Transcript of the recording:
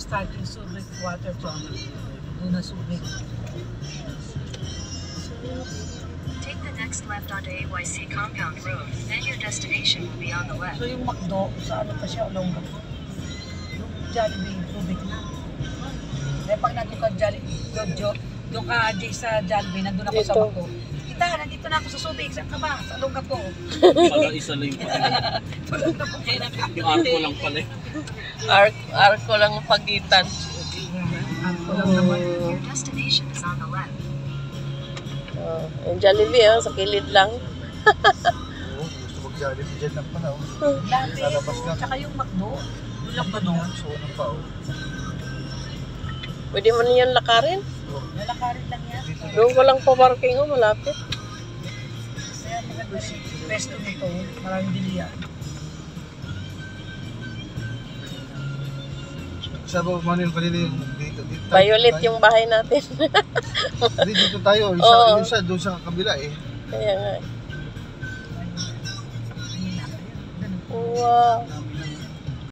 starting Subic Waterfront. Doon na Subic. Take the next left onto AYC Compound Road, then your destination will be on the left. So yung McDo, sa ano pa siya, Olonga. Yung Jollibee, Subic na. Kaya pag nandun ka Jollibee, Jojo, doon ka Jay sa Jollibee, nandun ako sa Dito. Kita, nandito na ako sa Subic. Saan ka ba? Sa Olonga po. Pala isa lang yung pala. Tulog na po Yung arko lang pala. eh. Arc, arco lang ang pagitan. Ako lang naman. Your destination is on the left. Oh, yung Jollibee, oh, sa kilid lang. Gusto mag-jollibee dyan lang pala. oh. Dati, ka. tsaka yung McDo. Doon lang ba doon? So, ano pa oh. Pwede mo niyan lakarin. Lalakarin lang yan. Doon ko lang pa parking, oh, malapit. Pesto nito, maraming bilihan. Ko, Manuel, kanina yung dito. dito tayo- Violet tayo- yung bahay natin. Hindi, dito tayo. Yung Oo. sa, yung sa, doon sa kabila eh. Kaya nga. Wow.